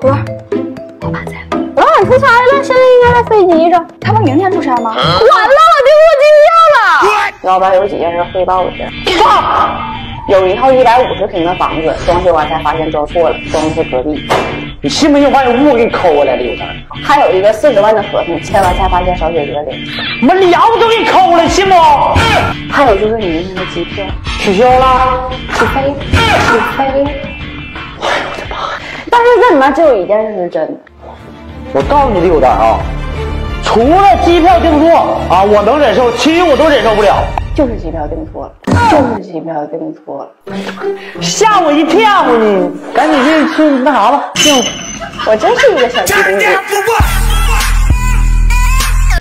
哥，我爸在。我让你出差了，现在应该在飞机上。他不明天出差吗？完了，我订错机票了。老板有几件事汇报一下。有一套一百五十平的房子，装修完才发现装错了，装的是隔壁。你信不信我把你屋给你抠过来了？有事儿？还有一个四十万的合同，签完才发现少写一个零。妈聊都给你抠了，信不？还有就是你明天的机票取消了。起飞，起飞。但是这里面只有一件事是真的。我告诉你刘丹啊，除了机票订错啊，我能忍受，其余我都忍受不了。就是机票订错了，就是机票订错了，吓我一跳你！赶紧去去那啥吧，订。我真是一个小机灵鬼。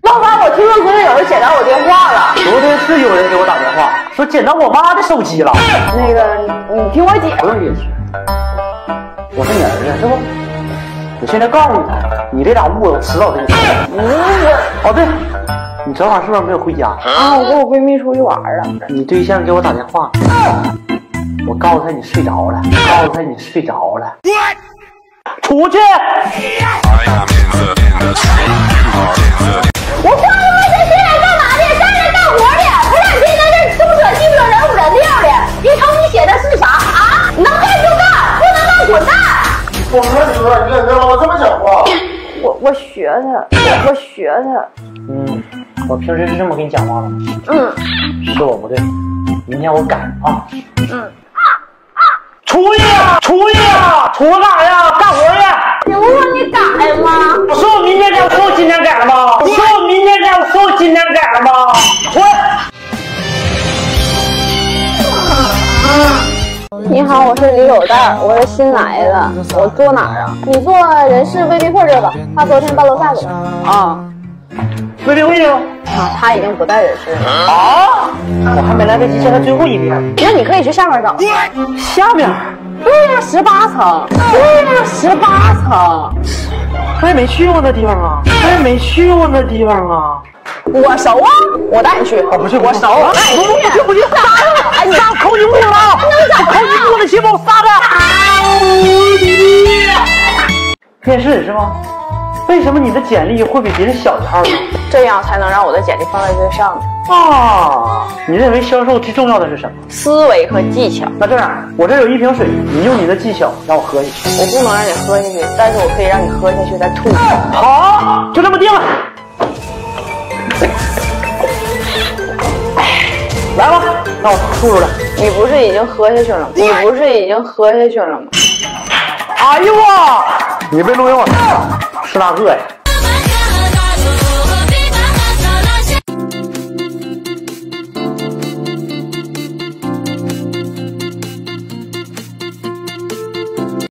老板，我听说昨天有人捡到我电话了。昨天是有人给我打电话，说捡到我妈的手机了。那个，你听我解释，我是你儿子，是不？我现在告诉你，你这俩误会，我迟早跟你说。哦对，你昨晚是不是没有回家？啊，我跟我闺蜜出去玩了。你对象给我打电话，我告诉他你睡着了，告诉他你睡着了。出去！我我学他，我学他。嗯，我平时是这么跟你讲话的吗？嗯是我不对，明天我改啊。嗯，出去呀，出去啊，出去干啥呀？干活去！你不说你改吗？我说我明天改，我说我今天改了吗？我说我明天改，我说我今天改了吗？你好，我是李有蛋，我是新来的，我坐哪儿啊？你坐人事未必会这吧？他昨天办楼下去了。啊卫生会呢？啊，他已经不在人事了。啊！我还没来得及见他最后一面。那你可以去下面找。下面，对呀，十八层。对呀，十八层。我也没去过那地方啊，我也没去过那地方啊。我熟啊，我带你去。我，不去，我熟，我带你不去，不去？哎，你让我抠你肚子了，面试是吗？为什么你的简历会比别人小一号呢？这样才能让我的简历放在最上面。啊，你认为销售最重要的是什么？思维和技巧，那这样，我这有一瓶水，你用你的技巧让我喝下去。我不能让你喝下去，但是我可以让你喝下去再吐。好，就这么定了。来吧，那我吐出来。你不是已经喝下去了吗？你不是已经喝下去了吗？哎呦我，你被录用了，是那个呀？